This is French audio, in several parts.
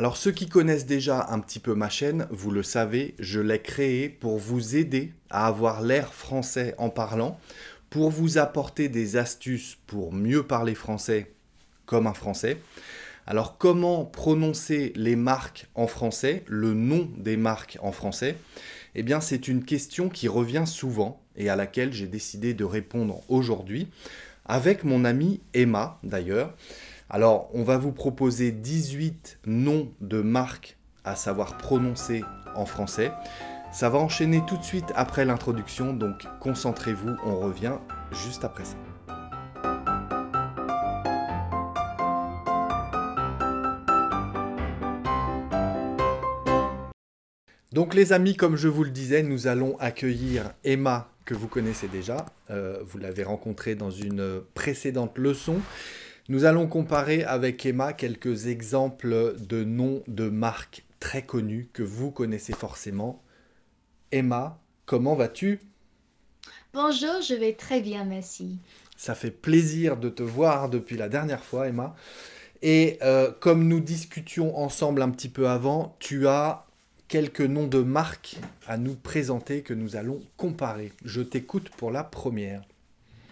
Alors ceux qui connaissent déjà un petit peu ma chaîne, vous le savez, je l'ai créée pour vous aider à avoir l'air français en parlant, pour vous apporter des astuces pour mieux parler français comme un français. Alors comment prononcer les marques en français, le nom des marques en français? Eh bien c'est une question qui revient souvent et à laquelle j'ai décidé de répondre aujourd'hui avec mon amie Emma d'ailleurs. Alors on va vous proposer 18 noms de marques à savoir prononcer en français. Ça va enchaîner tout de suite après l'introduction, donc concentrez-vous, on revient juste après ça. Donc les amis, comme je vous le disais, nous allons accueillir Emma, que vous connaissez déjà. Euh, vous l'avez rencontrée dans une précédente leçon. Nous allons comparer avec Emma quelques exemples de noms de marques très connues que vous connaissez forcément. Emma, comment vas-tu? Bonjour, je vais très bien, merci. Ça fait plaisir de te voir depuis la dernière fois, Emma. Et euh, comme nous discutions ensemble un petit peu avant, tu as quelques noms de marques à nous présenter que nous allons comparer. Je t'écoute pour la première.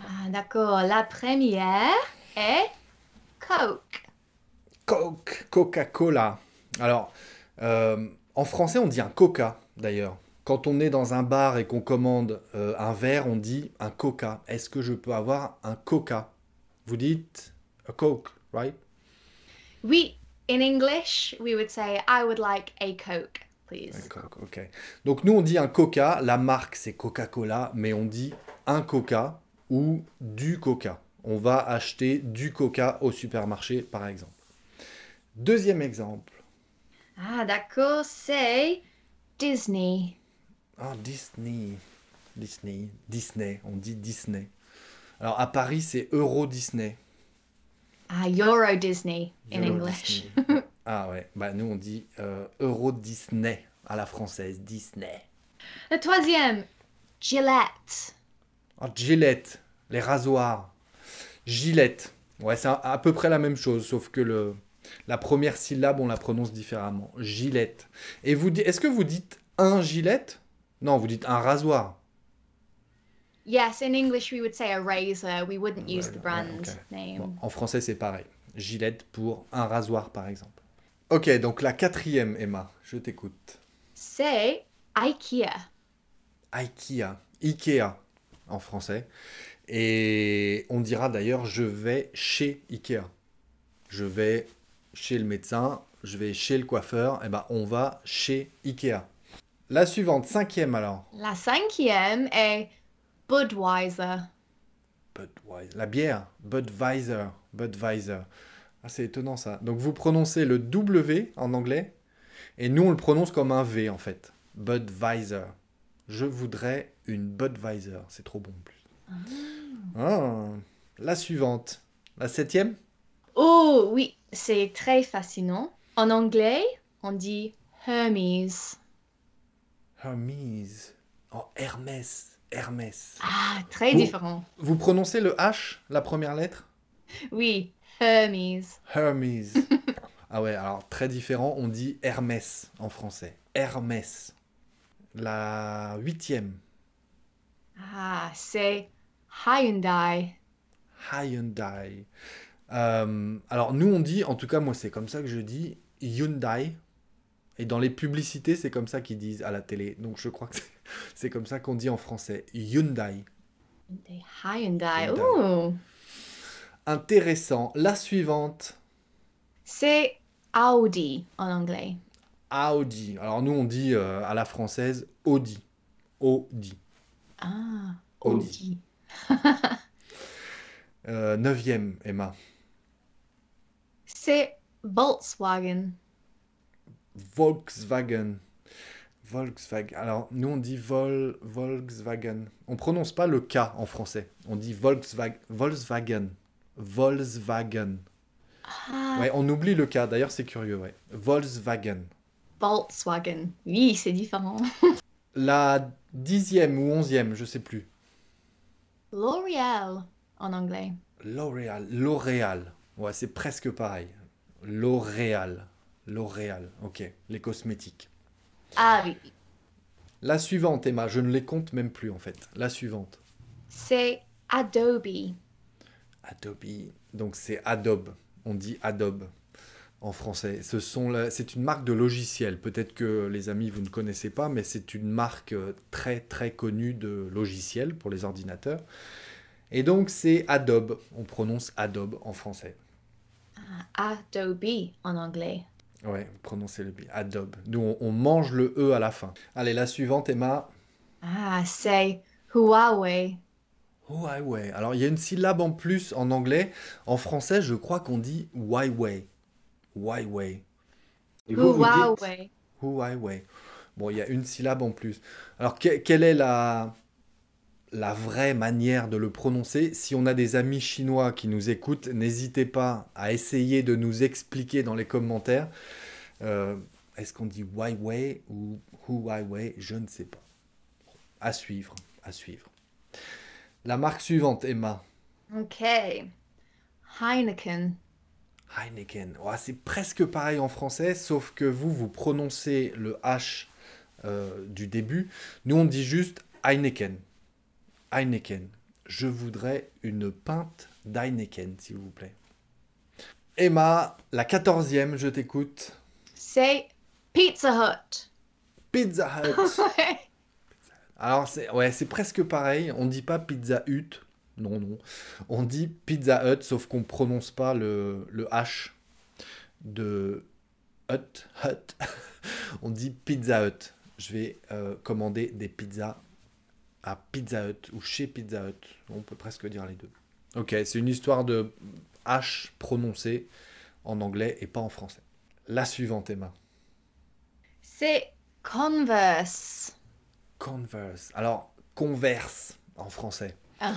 Ah, d'accord, la première est Coke. Coke, Coca-Cola. Alors, euh, en français, on dit un Coca, d'ailleurs. Quand on est dans un bar et qu'on commande euh, un verre, on dit un Coca. Est-ce que je peux avoir un Coca? Vous dites a Coke, right? Oui, in English, we would say I would like a Coke. Ok. Donc nous on dit un Coca, la marque c'est Coca-Cola, mais on dit un Coca ou du Coca. On va acheter du Coca au supermarché par exemple. Deuxième exemple. Ah d'accord, c'est Disney. Ah Disney. Disney. Disney. On dit Disney. Alors à Paris c'est Euro Disney. Ah, Euro Disney in English. Ah ouais, bah nous on dit euh, Euro Disney à la française, Disney. Le troisième, Gillette. Ah, Gillette, les rasoirs. Gillette. Ouais, c'est à, peu près la même chose, sauf que le, la première syllabe, on la prononce différemment. Gillette. Et vous est-ce que vous dites un Gillette? Non, vous dites un rasoir. Yes, in English we would say a razor. We wouldn't use the brand name. en français, c'est pareil. Gillette pour un rasoir, par exemple. Ok, donc la quatrième, Emma, je t'écoute. C'est IKEA. IKEA. Ikea en français. Et on dira d'ailleurs je vais chez Ikea. Je vais chez le médecin, je vais chez le coiffeur, et eh ben on va chez Ikea. La suivante, cinquième alors. La cinquième est Budweiser. Budweiser. La bière, Budweiser. Budweiser. Ah, c'est étonnant ça. Donc vous prononcez le W en anglais et nous on le prononce comme un V en fait. Budweiser. Je voudrais une Budweiser. C'est trop bon plus. Ah. ah. La suivante. La septième? Oh oui, c'est très fascinant. En anglais, on dit Hermes. Hermes. Oh, Hermès. Hermès. Ah, très différent. Vous prononcez le H, la première lettre? Oui, Hermes. Hermes. ah ouais, alors très différent, on dit Hermès en français. Hermès. La huitième. Ah, c'est Hyundai. Hyundai. Euh, alors nous on dit, en tout cas moi c'est comme ça que je dis Hyundai. Et dans les publicités c'est comme ça qu'ils disent à la télé. Donc je crois que c'est comme ça qu'on dit en français. Hyundai. Hyundai. Hyundai intéressant. La suivante. C'est Audi en anglais. Audi. Alors nous on dit euh, à la française Audi. Audi. Ah, Audi. euh, neuvième, Emma. C'est Volkswagen. Volkswagen. Volkswagen. Alors, nous, on dit Vol, Volkswagen. On prononce pas le K en français. On dit Volkswagen. Volkswagen. Volkswagen. Ah. Ouais, on oublie le cas. D'ailleurs, c'est curieux, ouais. Volkswagen. Volkswagen. Oui, c'est différent. La dixième ou onzième, je sais plus. L'Oréal en anglais. L'Oréal. L'Oréal. Ouais, c'est presque pareil. L'Oréal. L'Oréal, ok. Les cosmétiques. Ah oui, La suivante, Emma, je ne les compte même plus en fait. La suivante. c'est Adobe. Adobe. Donc c'est Adobe. On dit Adobe en français. Ce sont la- C'est une marque de logiciels. Peut-être que les amis, vous ne connaissez pas, mais c'est une marque euh, très très connue de logiciels pour les ordinateurs. Et donc c'est Adobe. On prononce Adobe en français. Adobe en anglais. Ouais, vous prononcez le B. Adobe. Nous, on, on mange le E à la fin. Allez, la suivante, Emma. Ah, c'est Huawei. Huawei. Alors, il y a une syllabe en plus en anglais. En français, je crois qu'on dit Huawei. Huawei. Et vous, vous dites Huawei. Huawei. Bon, il y a une syllabe en plus. Alors, que- quelle est la, la vraie manière de le prononcer? Si on a des amis chinois qui nous écoutent, n'hésitez pas à essayer de nous expliquer dans les commentaires. Euh, Est-ce qu'on dit Huawei ou Huawei? Je ne sais pas. À suivre, à suivre. La marque suivante, Emma. Ok. Heineken. Heineken. C'est presque pareil en français, sauf que vous, vous prononcez le H euh, du début. Nous, on dit juste Heineken. Heineken. Je voudrais une pinte d'Heineken, s'il vous plaît. Emma, la quatorzième, je t'écoute. C'est Pizza Hut. Pizza Hut. Alors, c'est ouais, presque pareil. On dit pas Pizza Hut. Non, non. On dit Pizza Hut, sauf qu'on prononce pas le, le H de Hut. Hut. On dit Pizza Hut. Je vais euh, commander des pizzas à Pizza Hut ou chez Pizza Hut. On peut presque dire les deux. Ok, c'est une histoire de H prononcé en anglais et pas en français. La suivante, Emma. C'est Converse. Converse. Alors, Converse en français. Ah.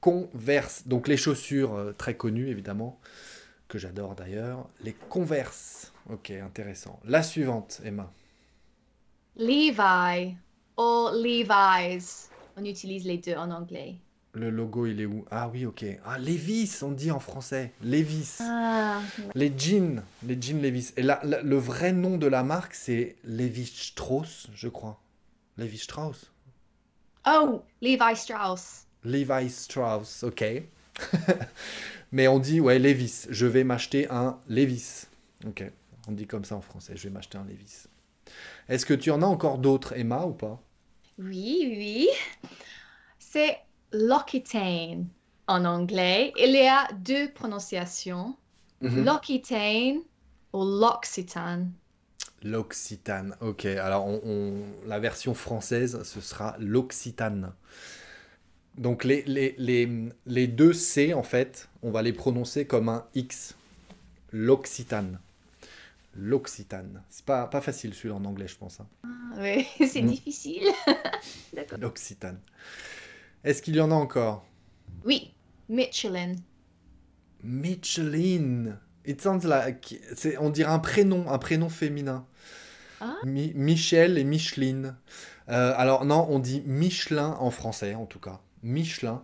Converse. Donc les chaussures euh, très connues, évidemment, que j'adore d'ailleurs. Les Converse. Ok, intéressant. La suivante, Emma. Levi ou Levi's. On utilise les deux en anglais. Le logo, il est où? Ah oui, ok. Ah, Levis, on dit en français. Levis. Ah, Les jeans. Les jeans Levis. Et là, là, le vrai nom de la marque, c'est Levi Strauss, je crois. Levi Strauss. Oh, Levi Strauss. Levi Strauss, ok. Mais on dit, ouais, Levis. Je vais m'acheter un Levis. Ok. On dit comme ça en français. Je vais m'acheter un Levis. Est-ce que tu en as encore d'autres, Emma, ou pas? Oui, oui. C'est L'Occitane en anglais. Il y a deux prononciations. L'Occitane ou L'Occitane. L'Occitane. Ok. Alors, on, on- la version française, ce sera l'Occitane. Donc, les, les, les, les deux C, en fait, on va les prononcer comme un X. L'Occitane. L'Occitane. C'est pas, pas facile celui-là en anglais, je pense. hein. Ah, oui, c'est Mm. difficile. D'accord. L'Occitane. Est-ce qu'il y en a encore? Oui, Michelin. Michelin. It sounds like... c'est- On dirait un prénom, un prénom féminin. Ah. Mi- Michel et Micheline. Euh, alors non, on dit Michelin en français en tout cas. Michelin.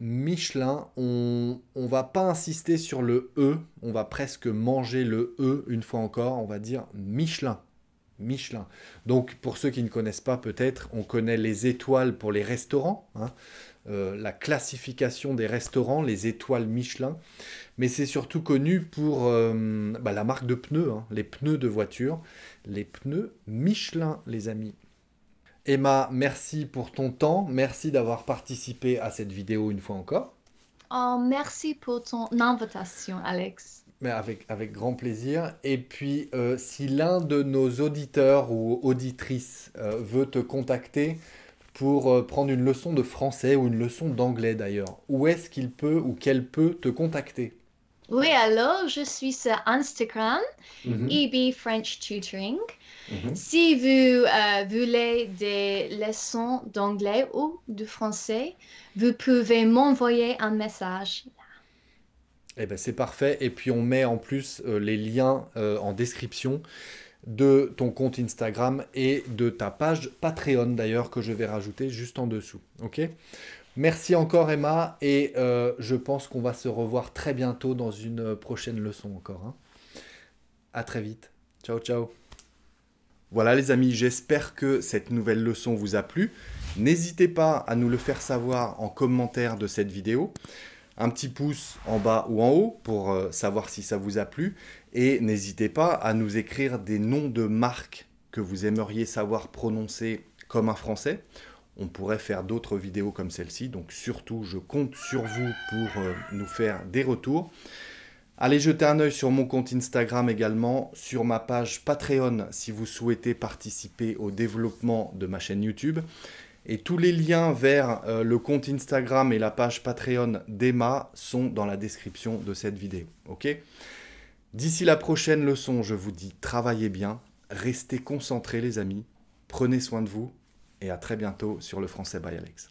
Michelin, on on va pas insister sur le E, on va presque manger le E une fois encore, on va dire Michelin. Michelin. Donc pour ceux qui ne connaissent pas peut-être, on connaît les étoiles pour les restaurants, hein. Euh, la classification des restaurants, les étoiles Michelin, mais c'est surtout connu pour euh, bah, la marque de pneus, hein, les pneus de voiture, les pneus Michelin, les amis. Emma, merci pour ton temps, merci d'avoir participé à cette vidéo une fois encore, Oh, merci pour ton invitation, Alex. mais avec, avec grand plaisir. Et puis, euh, si l'un de nos auditeurs ou auditrices euh, veut te contacter pour euh, prendre une leçon de français ou une leçon d'anglais d'ailleurs, où est-ce qu'il peut ou qu'elle peut te contacter? Oui, alors, je suis sur Instagram, Mhm, EB French Tutoring. mhm. Si vous euh, voulez des leçons d'anglais ou de français, vous pouvez m'envoyer un message. Eh ben, c'est parfait. Et puis on met en plus euh, les liens euh, en description de ton compte Instagram et de ta page Patreon d'ailleurs que je vais rajouter juste en dessous. Ok? Merci encore Emma et euh, je pense qu'on va se revoir très bientôt dans une prochaine leçon encore. hein. À très vite. Ciao, ciao. Voilà les amis, j'espère que cette nouvelle leçon vous a plu. N'hésitez pas à nous le faire savoir en commentaire de cette vidéo. Un petit pouce en bas ou en haut pour euh, savoir si ça vous a plu. Et n'hésitez pas à nous écrire des noms de marques que vous aimeriez savoir prononcer comme un français. On pourrait faire d'autres vidéos comme celle-ci. Donc surtout, je compte sur vous pour euh, nous faire des retours. Allez jeter un œil sur mon compte Instagram également, sur ma page Patreon si vous souhaitez participer au développement de ma chaîne YouTube. Et tous les liens vers euh, le compte Instagram et la page Patreon d'Emma sont dans la description de cette vidéo. Ok? D'ici la prochaine leçon, je vous dis travaillez bien, restez concentrés les amis, prenez soin de vous et à très bientôt sur le français by Alex.